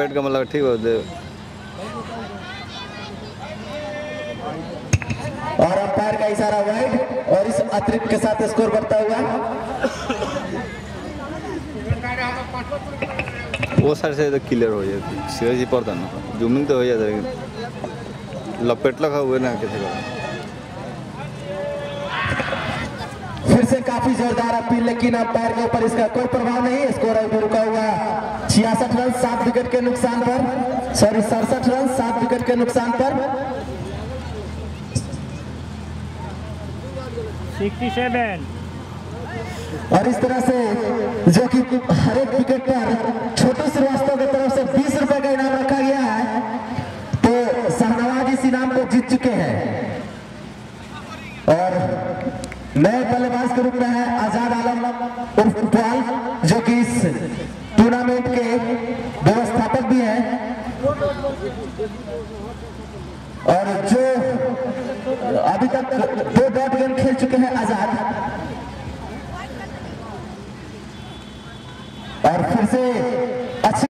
लपेट के मतलब ठीक हो दे और अंपायर का इशारा वाइड और इस अतिरिक्त के साथ स्कोर बढ़ता हुआ। वो साइड से तो क्लियर हो जाए सीधा जी पड़ता ना। जूमिंग तो हो जाता है लेकिन लपेट लगा हुए ना किसी का। फिर से काफ़ी जोरदार अपील लेकिन अंपायर के ऊपर इसका कोई प्रभाव नहीं स्कोर अभी रुका हुआ छियासठ रन सात विकेट के नुकसान पर। सॉरी सड़सठ रन सात विकेट के नुकसान पर। 67 और इस तरह से जो कि हर एक विकेट पर छोटू श्रीवास्तव की तरफ़ से बीस रुपए का इनाम रखा गया है तो शाहनवाज इस इनाम को जीत चुके हैं। और नए बल्लेबाज के रूप में है आज़ाद आलम उर्फ़ इस टूर्नामेंट के व्यवस्थापक भी हैं। और जो अभी तक दो डॉट गेम खेल चुके हैं आज़ाद। और फिर से